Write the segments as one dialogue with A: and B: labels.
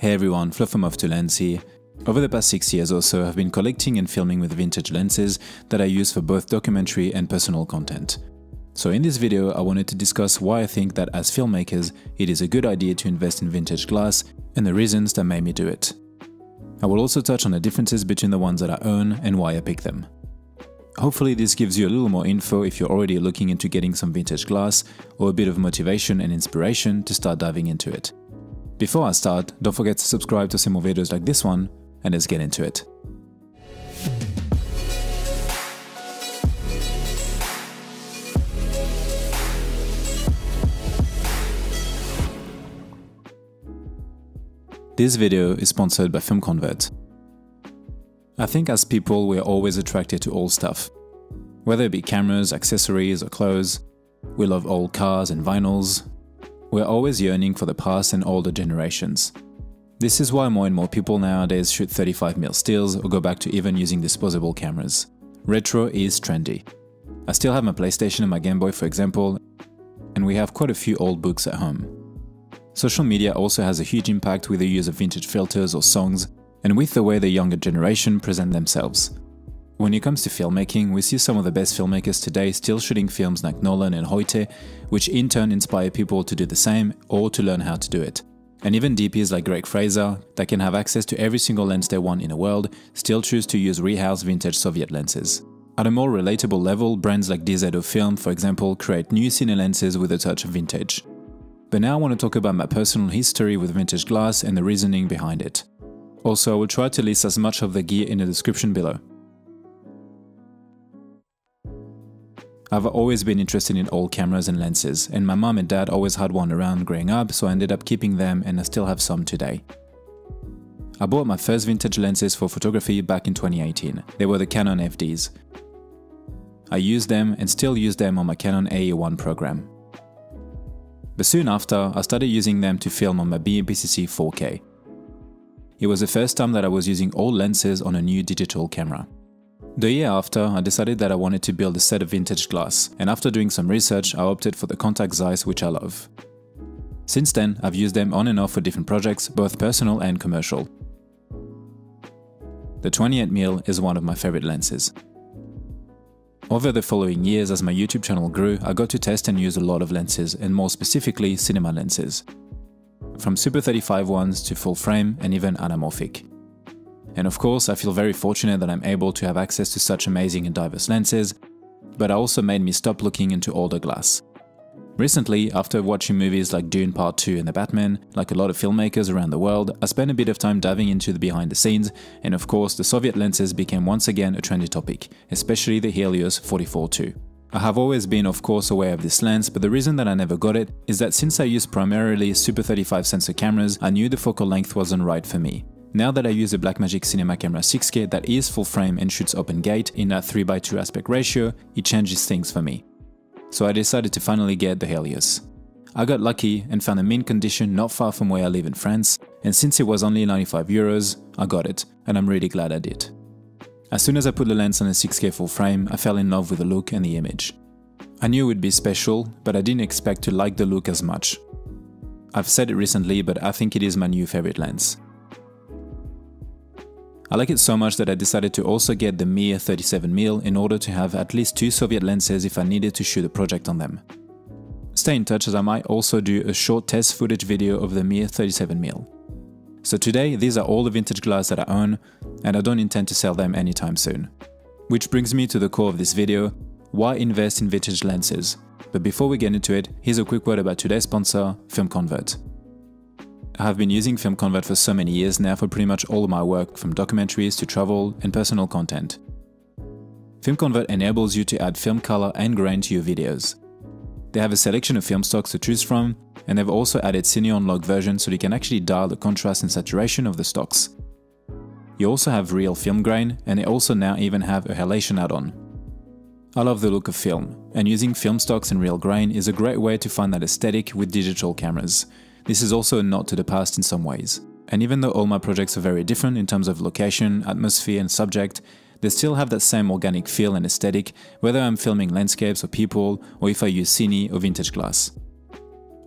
A: Hey everyone, Of Two Lands here. Over the past six years or so, I've been collecting and filming with vintage lenses that I use for both documentary and personal content. So in this video, I wanted to discuss why I think that as filmmakers, it is a good idea to invest in vintage glass and the reasons that made me do it. I will also touch on the differences between the ones that I own and why I pick them. Hopefully this gives you a little more info if you're already looking into getting some vintage glass or a bit of motivation and inspiration to start diving into it. Before I start, don't forget to subscribe to see more videos like this one, and let's get into it. This video is sponsored by FilmConvert. I think as people we're always attracted to old stuff. Whether it be cameras, accessories or clothes, we love old cars and vinyls, we're always yearning for the past and older generations. This is why more and more people nowadays shoot 35mm stills or go back to even using disposable cameras. Retro is trendy. I still have my PlayStation and my Game Boy for example, and we have quite a few old books at home. Social media also has a huge impact with the use of vintage filters or songs, and with the way the younger generation present themselves. When it comes to filmmaking, we see some of the best filmmakers today still shooting films like Nolan and Hoyte, which in turn inspire people to do the same or to learn how to do it. And even DPs like Greig Fraser, that can have access to every single lens they want in the world, still choose to use rehoused vintage Soviet lenses. At a more relatable level, brands like DZO Film, for example, create new cine lenses with a touch of vintage. But now I want to talk about my personal history with vintage glass and the reasoning behind it. Also, I will try to list as much of the gear in the description below. I've always been interested in old cameras and lenses, and my mom and dad always had one around growing up, so I ended up keeping them and I still have some today. I bought my first vintage lenses for photography back in 2018. They were the Canon FDs. I used them and still use them on my Canon AE1 program. But soon after, I started using them to film on my BMPCC 4K. It was the first time that I was using old lenses on a new digital camera. The year after, I decided that I wanted to build a set of vintage glass, and after doing some research, I opted for the Contax Zeiss which I love. Since then, I've used them on and off for different projects, both personal and commercial. The 28mm is one of my favorite lenses. Over the following years as my YouTube channel grew, I got to test and use a lot of lenses, and more specifically cinema lenses. From Super 35 ones to full frame and even anamorphic. And of course, I feel very fortunate that I'm able to have access to such amazing and diverse lenses, but it also made me stop looking into older glass. Recently, after watching movies like Dune Part 2 and The Batman, like a lot of filmmakers around the world, I spent a bit of time diving into the behind the scenes, and of course the Soviet lenses became once again a trendy topic, especially the Helios 44-2. I have always been of course aware of this lens, but the reason that I never got it is that since I use primarily Super 35 sensor cameras, I knew the focal length wasn't right for me. Now that I use a Blackmagic Cinema Camera 6K that is full frame and shoots open gate in a 3x2 aspect ratio, it changes things for me. So I decided to finally get the Helios. I got lucky and found a mint condition not far from where I live in France, and since it was only 95 euros, I got it, and I'm really glad I did. As soon as I put the lens on a 6K full frame, I fell in love with the look and the image. I knew it would be special, but I didn't expect to like the look as much. I've said it recently, but I think it is my new favorite lens. I like it so much that I decided to also get the Mir 37mm in order to have at least two Soviet lenses if I needed to shoot a project on them. Stay in touch as I might also do a short test footage video of the Mir 37mm. So today, these are all the vintage glass that I own, and I don't intend to sell them anytime soon. Which brings me to the core of this video, why invest in vintage lenses? But before we get into it, here's a quick word about today's sponsor, Film Convert. I have been using FilmConvert for so many years now for pretty much all of my work, from documentaries to travel and personal content. FilmConvert enables you to add film color and grain to your videos. They have a selection of film stocks to choose from, and they've also added Cineon Unlock version so you can actually dial the contrast and saturation of the stocks. You also have real film grain, and they also now even have a halation add-on. I love the look of film, and using film stocks and real grain is a great way to find that aesthetic with digital cameras, this is also a nod to the past in some ways. And even though all my projects are very different in terms of location, atmosphere and subject, they still have that same organic feel and aesthetic, whether I'm filming landscapes or people, or if I use cine or vintage glass.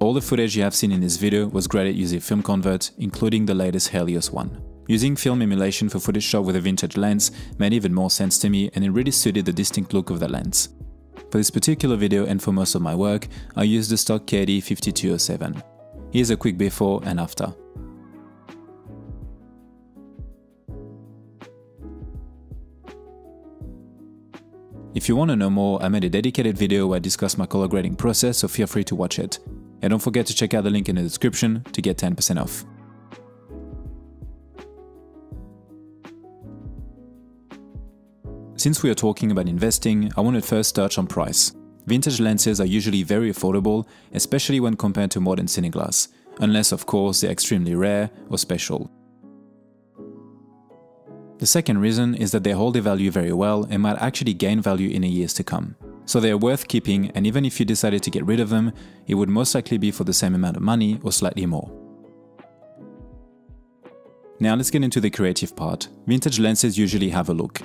A: All the footage you have seen in this video was graded using FilmConvert, including the latest Helios one. Using film emulation for footage shot with a vintage lens made even more sense to me and it really suited the distinct look of the lens. For this particular video and for most of my work, I used the stock KD5207. Here's a quick before and after. If you want to know more, I made a dedicated video where I discuss my color grading process, so feel free to watch it. And don't forget to check out the link in the description to get 10% off. Since we are talking about investing, I want to first touch on price. Vintage lenses are usually very affordable, especially when compared to modern cineglass, unless of course they're extremely rare or special. The second reason is that they hold their value very well and might actually gain value in the years to come. So they are worth keeping and even if you decided to get rid of them, it would most likely be for the same amount of money or slightly more. Now let's get into the creative part. Vintage lenses usually have a look.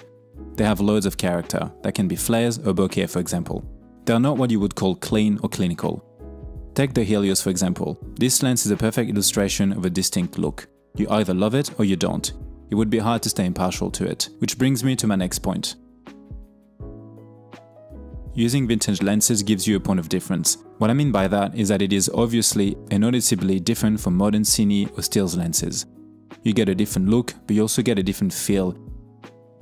A: They have loads of character, that can be flares or bokeh for example. They are not what you would call clean or clinical. Take the Helios for example. This lens is a perfect illustration of a distinct look. You either love it or you don't. It would be hard to stay impartial to it, which brings me to my next point. Using vintage lenses gives you a point of difference. What I mean by that is that it is obviously and noticeably different from modern cine or stills lenses. You get a different look, but you also get a different feel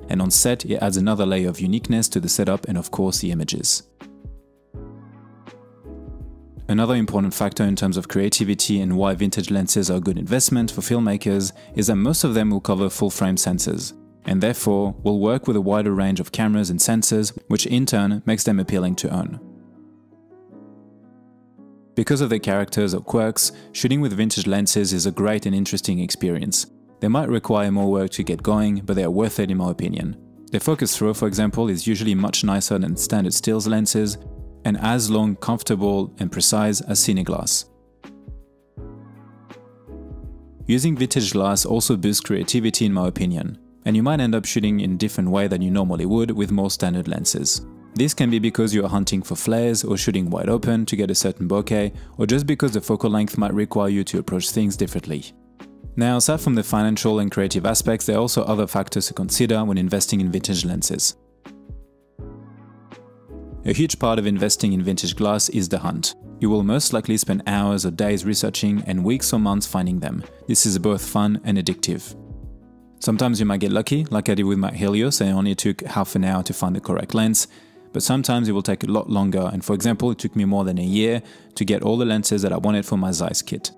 A: and on set it adds another layer of uniqueness to the setup and of course the images. Another important factor in terms of creativity and why vintage lenses are a good investment for filmmakers is that most of them will cover full-frame sensors, and therefore will work with a wider range of cameras and sensors, which in turn makes them appealing to own. Because of their characters or quirks, shooting with vintage lenses is a great and interesting experience, they might require more work to get going, but they are worth it in my opinion. The focus throw, for example, is usually much nicer than standard stills lenses, and as long, comfortable, and precise as cine glass. Using vintage glass also boosts creativity in my opinion, and you might end up shooting in a different way than you normally would with more standard lenses. This can be because you are hunting for flares or shooting wide open to get a certain bokeh, or just because the focal length might require you to approach things differently. Now, aside from the financial and creative aspects, there are also other factors to consider when investing in vintage lenses. A huge part of investing in vintage glass is the hunt. You will most likely spend hours or days researching and weeks or months finding them. This is both fun and addictive. Sometimes you might get lucky, like I did with my Helios, and it only took half an hour to find the correct lens, but sometimes it will take a lot longer, and for example, it took me more than a year to get all the lenses that I wanted for my Zeiss kit.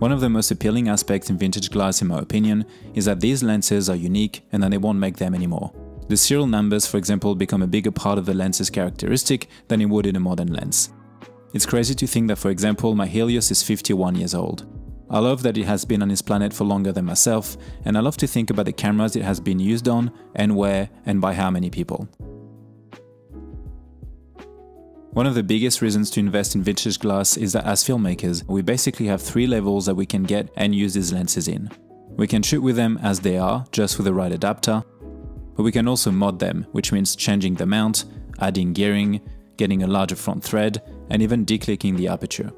A: One of the most appealing aspects in vintage glass in my opinion is that these lenses are unique and that they won't make them anymore. The serial numbers for example become a bigger part of the lens's characteristic than it would in a modern lens. It's crazy to think that for example my Helios is 51 years old. I love that it has been on this planet for longer than myself and I love to think about the cameras it has been used on and where and by how many people. One of the biggest reasons to invest in vintage glass is that as filmmakers, we basically have three levels that we can get and use these lenses in. We can shoot with them as they are, just with the right adapter, but we can also mod them, which means changing the mount, adding gearing, getting a larger front thread, and even declicking the aperture.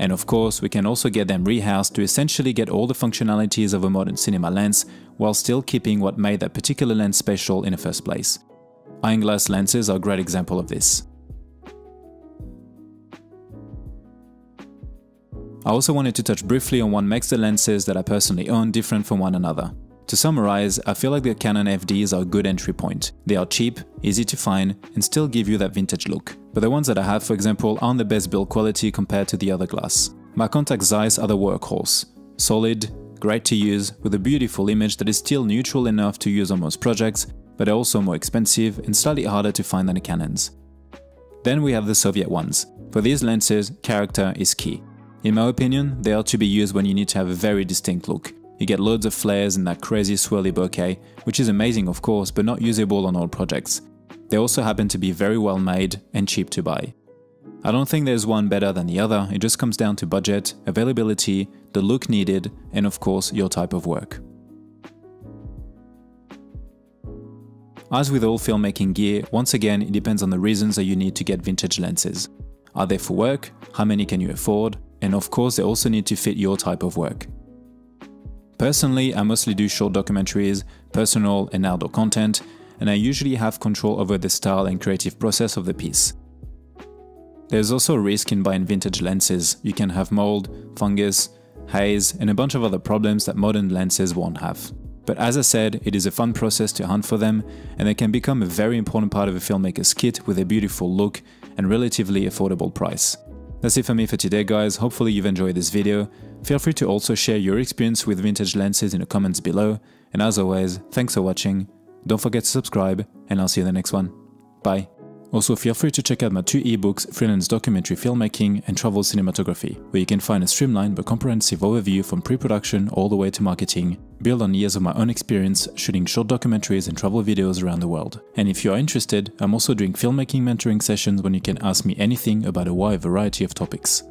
A: And of course, we can also get them rehoused to essentially get all the functionalities of a modern cinema lens while still keeping what made that particular lens special in the first place. IronGlass lenses are a great example of this. I also wanted to touch briefly on what makes the lenses that I personally own different from one another. To summarize, I feel like the Canon FDs are a good entry point. They are cheap, easy to find, and still give you that vintage look. But the ones that I have, for example, aren't the best build quality compared to the other glass. My Contax Zeiss are the workhorse. Solid, great to use, with a beautiful image that is still neutral enough to use on most projects, but are also more expensive and slightly harder to find than the Canons. Then we have the Soviet ones. For these lenses, character is key. In my opinion, they are to be used when you need to have a very distinct look. You get loads of flares and that crazy swirly bokeh, which is amazing of course, but not usable on all projects. They also happen to be very well made and cheap to buy. I don't think there's one better than the other, it just comes down to budget, availability, the look needed, and of course your type of work. As with all filmmaking gear, once again it depends on the reasons that you need to get vintage lenses. Are they for work? How many can you afford? And of course, they also need to fit your type of work. Personally, I mostly do short documentaries, personal and outdoor content, and I usually have control over the style and creative process of the piece. There's also a risk in buying vintage lenses. You can have mold, fungus, haze, and a bunch of other problems that modern lenses won't have. But as I said, it is a fun process to hunt for them, and they can become a very important part of a filmmaker's kit with a beautiful look and relatively affordable price. That's it for me for today guys, hopefully you've enjoyed this video. Feel free to also share your experience with vintage lenses in the comments below, and as always, thanks for watching, don't forget to subscribe, and I'll see you in the next one. Bye. Also, feel free to check out my two ebooks, Freelance Documentary Filmmaking and Travel Cinematography, where you can find a streamlined but comprehensive overview from pre-production all the way to marketing, built on years of my own experience shooting short documentaries and travel videos around the world. And if you are interested, I'm also doing filmmaking mentoring sessions when you can ask me anything about a wide variety of topics.